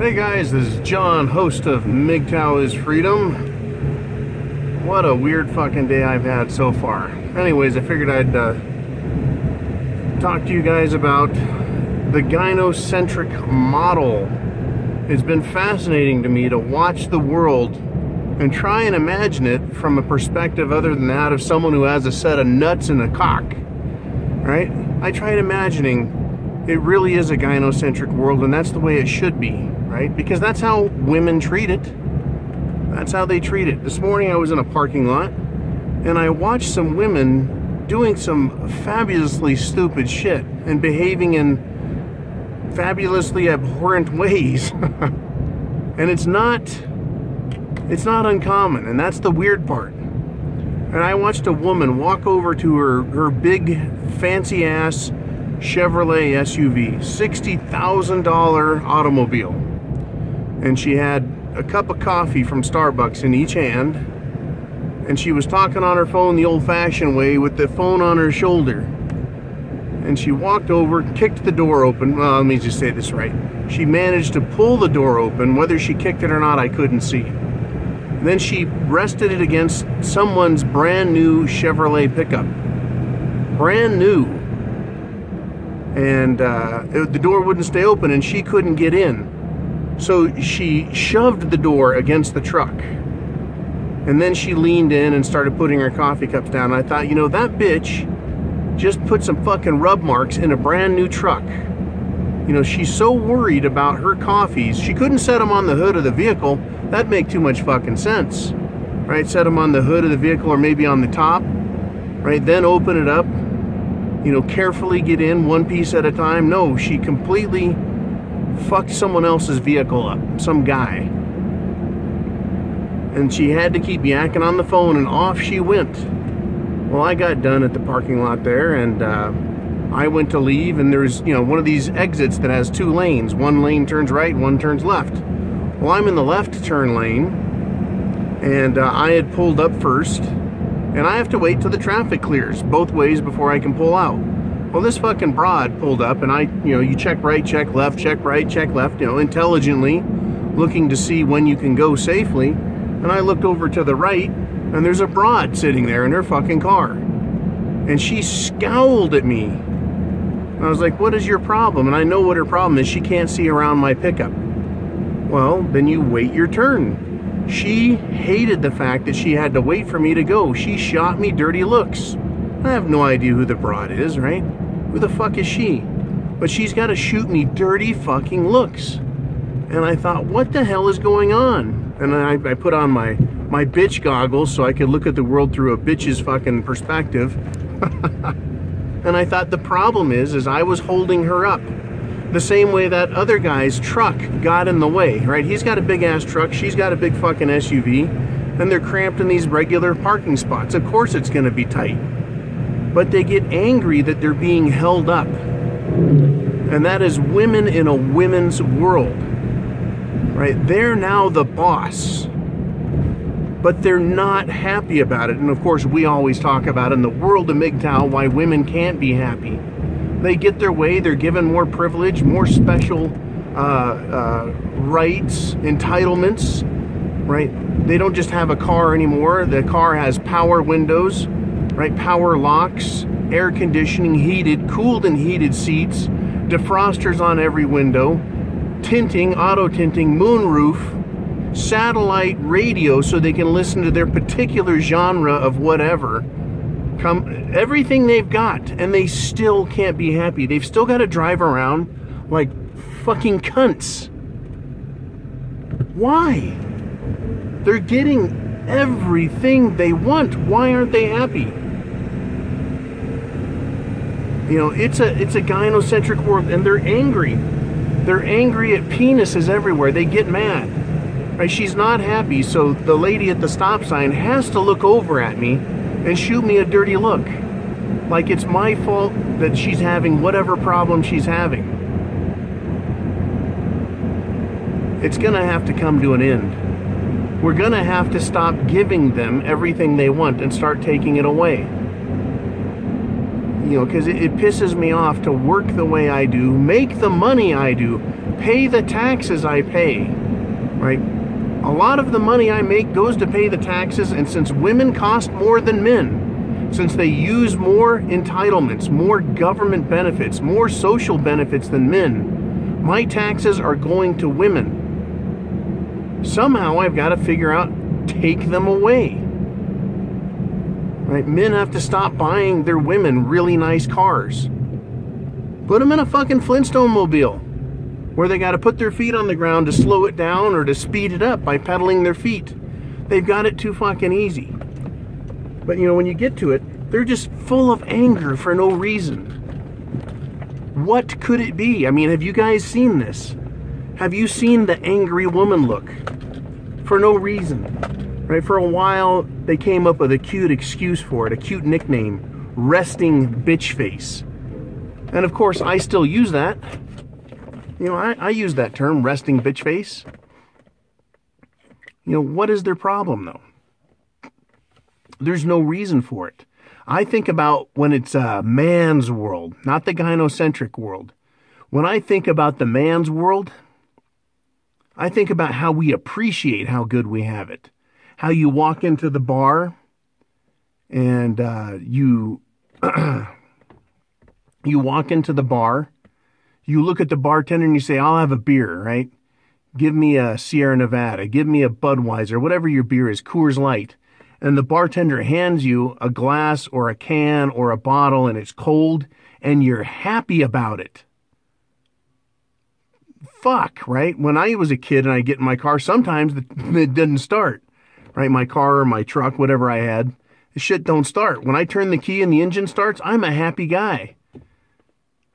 Hey guys, this is John, host of MGTOW is Freedom. What a weird fucking day I've had so far. Anyways, I figured I'd uh, talk to you guys about the gynocentric model. It's been fascinating to me to watch the world and try and imagine it from a perspective other than that of someone who has a set of nuts and a cock. Right? I tried imagining it really is a gynocentric world and that's the way it should be, right? Because that's how women treat it. That's how they treat it. This morning I was in a parking lot and I watched some women doing some fabulously stupid shit and behaving in fabulously abhorrent ways. and it's not it's not uncommon, and that's the weird part. And I watched a woman walk over to her, her big, fancy ass Chevrolet SUV, $60,000 automobile. And she had a cup of coffee from Starbucks in each hand. And she was talking on her phone the old fashioned way with the phone on her shoulder. And she walked over, kicked the door open. Well, let me just say this right. She managed to pull the door open. Whether she kicked it or not, I couldn't see. Then she rested it against someone's brand new Chevrolet pickup. Brand new. And uh, it, the door wouldn't stay open and she couldn't get in. So she shoved the door against the truck. And then she leaned in and started putting her coffee cups down. I thought, you know, that bitch just put some fucking rub marks in a brand new truck. You know, she's so worried about her coffees. She couldn't set them on the hood of the vehicle That'd make too much fucking sense. Right? Set them on the hood of the vehicle or maybe on the top. Right? Then open it up. You know, carefully get in one piece at a time. No, she completely fucked someone else's vehicle up. Some guy. And she had to keep yakking on the phone and off she went. Well, I got done at the parking lot there and uh, I went to leave and there's, you know, one of these exits that has two lanes. One lane turns right, one turns left. Well, I'm in the left turn lane, and uh, I had pulled up first, and I have to wait till the traffic clears both ways before I can pull out. Well, this fucking broad pulled up, and I, you know, you check right, check left, check right, check left, you know, intelligently, looking to see when you can go safely. And I looked over to the right, and there's a broad sitting there in her fucking car. And she scowled at me. I was like, what is your problem? And I know what her problem is. She can't see around my pickup. Well, then you wait your turn. She hated the fact that she had to wait for me to go. She shot me dirty looks. I have no idea who the broad is, right? Who the fuck is she? But she's got to shoot me dirty fucking looks. And I thought, what the hell is going on? And I, I put on my, my bitch goggles so I could look at the world through a bitch's fucking perspective. and I thought the problem is, is I was holding her up the same way that other guy's truck got in the way, right? He's got a big ass truck, she's got a big fucking SUV, and they're cramped in these regular parking spots. Of course it's going to be tight. But they get angry that they're being held up. And that is women in a women's world. Right? They're now the boss. But they're not happy about it. And of course, we always talk about in the world of MGTOW why women can't be happy they get their way, they're given more privilege, more special uh, uh, rights, entitlements, right? They don't just have a car anymore. The car has power windows, right? Power locks, air conditioning, heated, cooled and heated seats, defrosters on every window, tinting, auto tinting, moonroof, satellite radio so they can listen to their particular genre of whatever come everything they've got and they still can't be happy. They've still got to drive around like fucking cunts. Why? They're getting everything they want. Why aren't they happy? You know, it's a it's a gynocentric world and they're angry. They're angry at penises everywhere. They get mad. Right? She's not happy, so the lady at the stop sign has to look over at me and shoot me a dirty look. Like it's my fault that she's having whatever problem she's having. It's going to have to come to an end. We're going to have to stop giving them everything they want and start taking it away. You know, because it, it pisses me off to work the way I do, make the money I do, pay the taxes I pay, right? A lot of the money I make goes to pay the taxes, and since women cost more than men, since they use more entitlements, more government benefits, more social benefits than men, my taxes are going to women. Somehow I've got to figure out take them away. Right? Men have to stop buying their women really nice cars. Put them in a fucking Flintstone mobile where they got to put their feet on the ground to slow it down or to speed it up by pedaling their feet. They've got it too fucking easy. But you know, when you get to it, they're just full of anger for no reason. What could it be? I mean, have you guys seen this? Have you seen the angry woman look? For no reason. Right? For a while, they came up with a cute excuse for it, a cute nickname resting bitch face. And of course, I still use that. You know, I, I use that term, resting bitch face. You know, what is their problem, though? There's no reason for it. I think about when it's a man's world, not the gynocentric world. When I think about the man's world, I think about how we appreciate how good we have it. How you walk into the bar and uh, you you walk into the bar, you look at the bartender and you say, I'll have a beer, right? Give me a Sierra Nevada, give me a Budweiser, whatever your beer is, Coors Light. And the bartender hands you a glass or a can or a bottle and it's cold and you're happy about it. Fuck, right? When I was a kid and I get in my car, sometimes it didn't start, right? My car or my truck, whatever I had, the shit don't start. When I turn the key and the engine starts, I'm a happy guy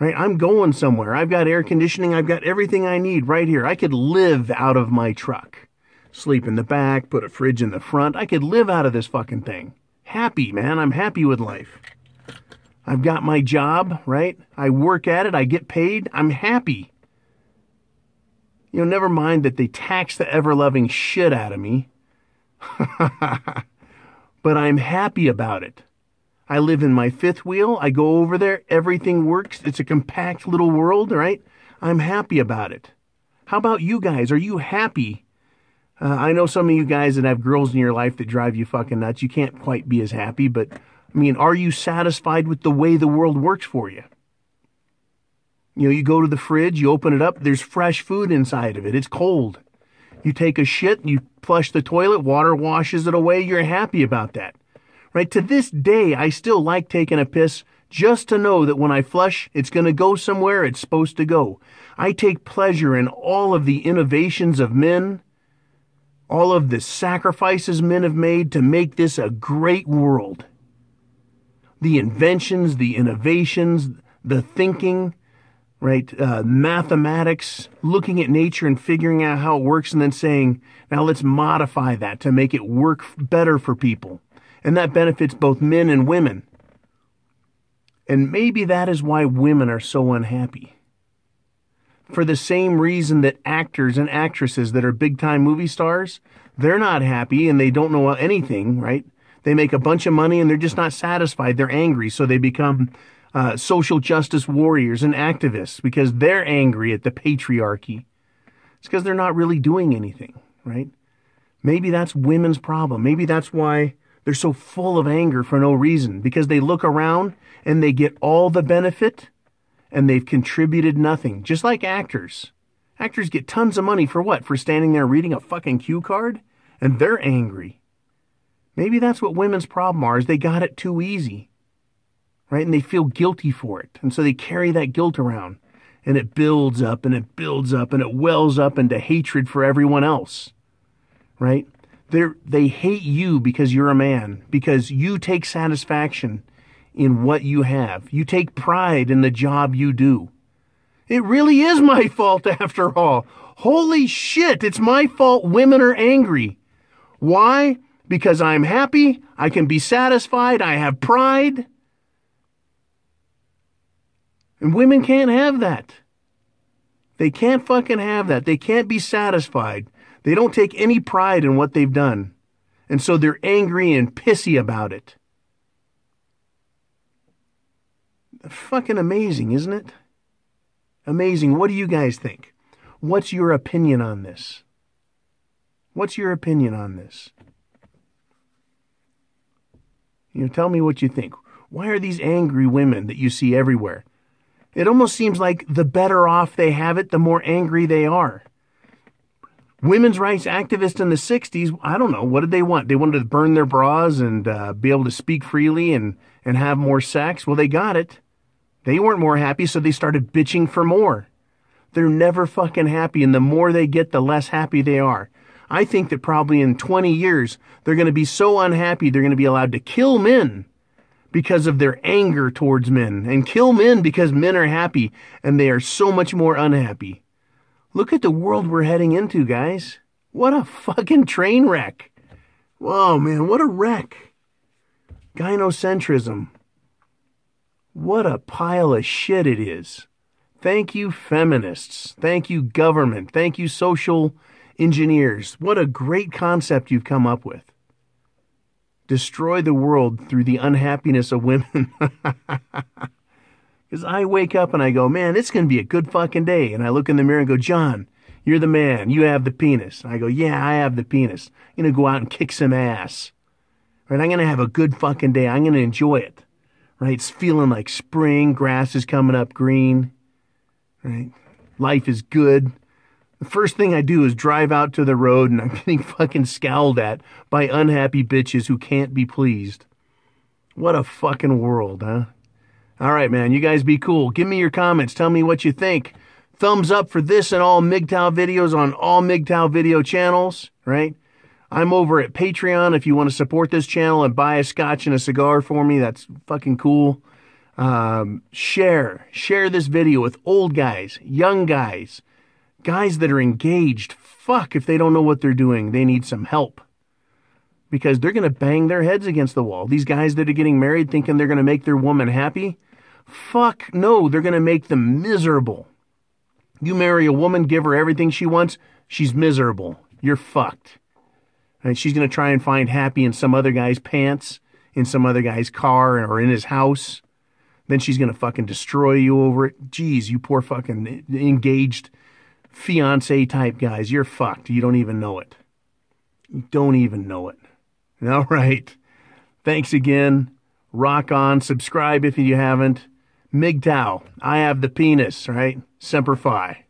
right? I'm going somewhere. I've got air conditioning. I've got everything I need right here. I could live out of my truck. Sleep in the back, put a fridge in the front. I could live out of this fucking thing. Happy, man. I'm happy with life. I've got my job, right? I work at it. I get paid. I'm happy. You know, never mind that they tax the ever loving shit out of me. but I'm happy about it. I live in my fifth wheel. I go over there. Everything works. It's a compact little world, right? I'm happy about it. How about you guys? Are you happy? Uh, I know some of you guys that have girls in your life that drive you fucking nuts. You can't quite be as happy, but I mean, are you satisfied with the way the world works for you? You know, you go to the fridge, you open it up, there's fresh food inside of it. It's cold. You take a shit, you flush the toilet, water washes it away, you're happy about that right? To this day, I still like taking a piss just to know that when I flush, it's going to go somewhere it's supposed to go. I take pleasure in all of the innovations of men, all of the sacrifices men have made to make this a great world. The inventions, the innovations, the thinking, right? Uh, mathematics, looking at nature and figuring out how it works, and then saying, now let's modify that to make it work better for people and that benefits both men and women. And maybe that is why women are so unhappy. For the same reason that actors and actresses that are big time movie stars, they're not happy and they don't know anything, right? They make a bunch of money and they're just not satisfied. They're angry, so they become uh, social justice warriors and activists because they're angry at the patriarchy. It's because they're not really doing anything, right? Maybe that's women's problem. Maybe that's why they're so full of anger for no reason because they look around and they get all the benefit and they've contributed nothing. Just like actors. Actors get tons of money for what? For standing there reading a fucking cue card? And they're angry. Maybe that's what women's problem are, is they got it too easy. Right? And they feel guilty for it. And so they carry that guilt around. And it builds up and it builds up and it wells up into hatred for everyone else. Right? They they hate you because you're a man, because you take satisfaction in what you have. You take pride in the job you do. It really is my fault after all. Holy shit, it's my fault women are angry. Why? Because I'm happy, I can be satisfied, I have pride. And women can't have that. They can't fucking have that. They can't be satisfied. They don't take any pride in what they've done. And so they're angry and pissy about it. Fucking amazing, isn't it? Amazing. What do you guys think? What's your opinion on this? What's your opinion on this? You know, tell me what you think. Why are these angry women that you see everywhere? It almost seems like the better off they have it, the more angry they are. Women's rights activists in the 60s, I don't know, what did they want? They wanted to burn their bras and uh, be able to speak freely and, and have more sex. Well, they got it. They weren't more happy, so they started bitching for more. They're never fucking happy, and the more they get, the less happy they are. I think that probably in 20 years, they're going to be so unhappy they're going to be allowed to kill men because of their anger towards men and kill men because men are happy and they are so much more unhappy. Look at the world we're heading into, guys. What a fucking train wreck. Whoa, man, what a wreck. Gynocentrism. What a pile of shit it is. Thank you, feminists. Thank you, government. Thank you, social engineers. What a great concept you've come up with destroy the world through the unhappiness of women. Because I wake up and I go, man, it's going to be a good fucking day. And I look in the mirror and go, John, you're the man. You have the penis. And I go, yeah, I have the penis. I'm going to go out and kick some ass. Right? I'm going to have a good fucking day. I'm going to enjoy it. Right? It's feeling like spring. Grass is coming up green. Right? Life is good. The first thing I do is drive out to the road and I'm getting fucking scowled at by unhappy bitches who can't be pleased. What a fucking world, huh? All right, man, you guys be cool. Give me your comments. Tell me what you think. Thumbs up for this and all MGTOW videos on all MGTOW video channels, right? I'm over at Patreon if you want to support this channel and buy a scotch and a cigar for me. That's fucking cool. Um, share. Share this video with old guys, young guys, guys that are engaged, fuck, if they don't know what they're doing, they need some help. Because they're going to bang their heads against the wall. These guys that are getting married thinking they're going to make their woman happy, fuck no, they're going to make them miserable. You marry a woman, give her everything she wants, she's miserable. You're fucked. And she's going to try and find happy in some other guy's pants, in some other guy's car, or in his house. Then she's going to fucking destroy you over it. Geez, you poor fucking engaged fiance type guys, you're fucked. You don't even know it. You don't even know it. All right. Thanks again. Rock on. Subscribe if you haven't. MGTOW. I have the penis, right? Semper Fi.